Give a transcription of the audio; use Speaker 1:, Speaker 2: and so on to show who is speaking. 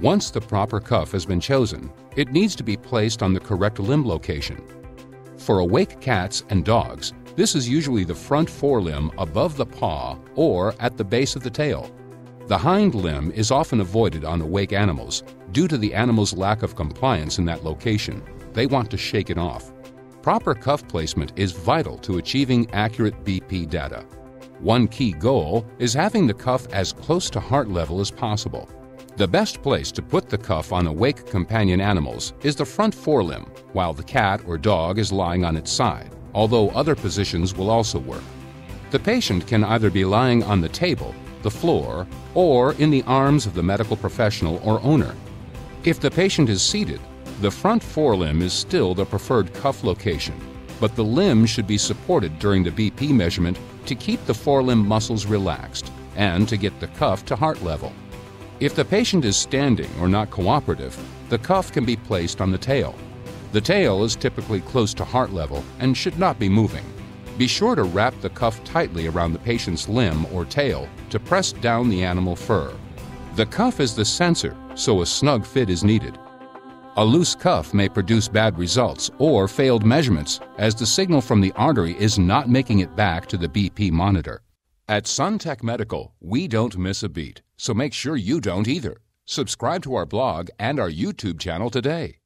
Speaker 1: Once the proper cuff has been chosen, it needs to be placed on the correct limb location. For awake cats and dogs, this is usually the front forelimb above the paw or at the base of the tail. The hind limb is often avoided on awake animals due to the animal's lack of compliance in that location. They want to shake it off. Proper cuff placement is vital to achieving accurate BP data. One key goal is having the cuff as close to heart level as possible. The best place to put the cuff on awake companion animals is the front forelimb, while the cat or dog is lying on its side, although other positions will also work. The patient can either be lying on the table, the floor, or in the arms of the medical professional or owner. If the patient is seated, the front forelimb is still the preferred cuff location, but the limb should be supported during the BP measurement to keep the forelimb muscles relaxed and to get the cuff to heart level. If the patient is standing or not cooperative, the cuff can be placed on the tail. The tail is typically close to heart level and should not be moving. Be sure to wrap the cuff tightly around the patient's limb or tail to press down the animal fur. The cuff is the sensor, so a snug fit is needed. A loose cuff may produce bad results or failed measurements as the signal from the artery is not making it back to the BP monitor. At SunTech Medical, we don't miss a beat, so make sure you don't either. Subscribe to our blog and our YouTube channel today.